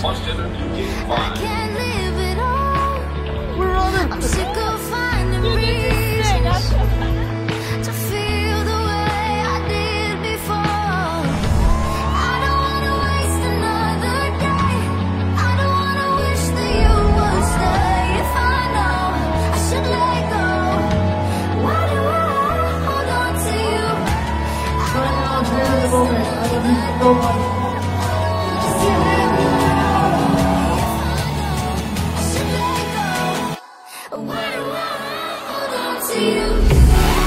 I can't live it all. We're on sick of finding reasons to feel the way I did before. I don't wanna waste another day. I don't wanna wish that you would stay. If I know I should let go, why do I hold on to you? I don't, Why do I hold on to you?